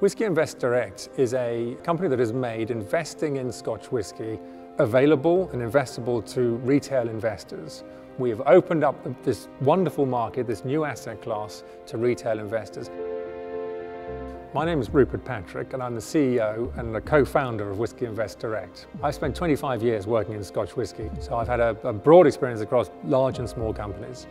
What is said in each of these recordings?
Whisky Invest Direct is a company that has made investing in Scotch whisky available and investable to retail investors. We have opened up this wonderful market, this new asset class to retail investors. My name is Rupert Patrick and I'm the CEO and the co-founder of Whisky Invest Direct. I've spent 25 years working in Scotch whisky, so I've had a, a broad experience across large and small companies.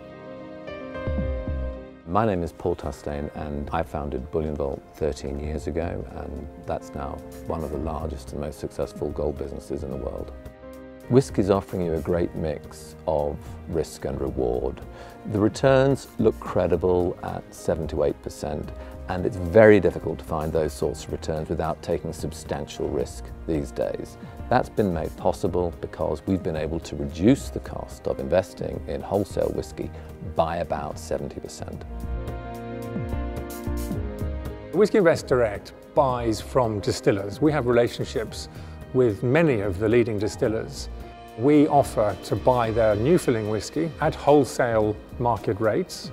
My name is Paul Tustain and I founded Bullion Vault 13 years ago and that's now one of the largest and most successful gold businesses in the world. Whisky is offering you a great mix of risk and reward. The returns look credible at 7 to 8% and it's very difficult to find those sorts of returns without taking substantial risk these days. That's been made possible because we've been able to reduce the cost of investing in wholesale whisky by about 70%. Whisky Invest Direct buys from distillers. We have relationships with many of the leading distillers. We offer to buy their new filling whisky at wholesale market rates.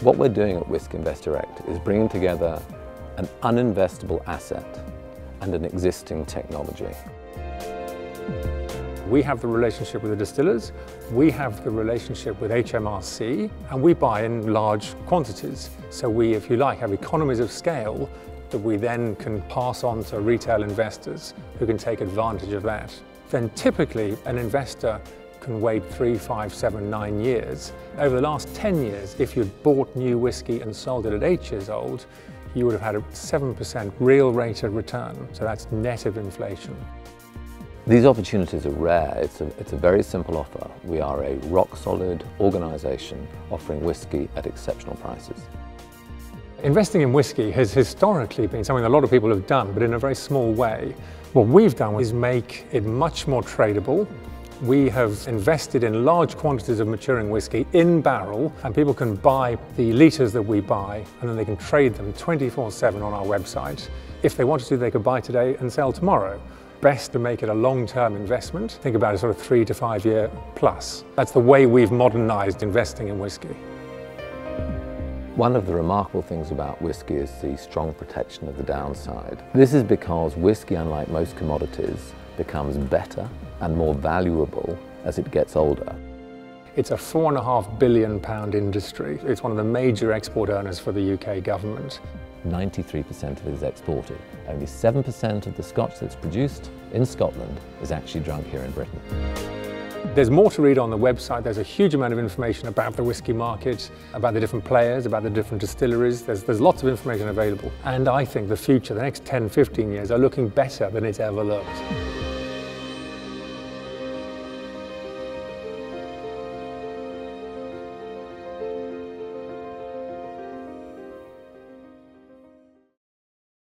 What we're doing at Whisky Invest Direct is bringing together an uninvestable asset and an existing technology. We have the relationship with the distillers, we have the relationship with HMRC, and we buy in large quantities. So we, if you like, have economies of scale that we then can pass on to retail investors who can take advantage of that. Then typically an investor can wait three, five, seven, nine years. Over the last 10 years, if you'd bought new whiskey and sold it at eight years old, you would have had a 7% real rate of return. So that's net of inflation. These opportunities are rare. It's a, it's a very simple offer. We are a rock solid organisation offering whisky at exceptional prices. Investing in whisky has historically been something a lot of people have done, but in a very small way. What we've done is make it much more tradable, we have invested in large quantities of maturing whisky in barrel and people can buy the litres that we buy and then they can trade them 24-7 on our website. If they wanted to, they could buy today and sell tomorrow. Best to make it a long-term investment. Think about a sort of three to five year plus. That's the way we've modernised investing in whisky. One of the remarkable things about whisky is the strong protection of the downside. This is because whisky, unlike most commodities, becomes better and more valuable as it gets older. It's a four and a half billion pound industry. It's one of the major export earners for the UK government. 93% of it is exported. Only 7% of the scotch that's produced in Scotland is actually drunk here in Britain. There's more to read on the website. There's a huge amount of information about the whisky market, about the different players, about the different distilleries. There's, there's lots of information available. And I think the future, the next 10, 15 years, are looking better than it's ever looked.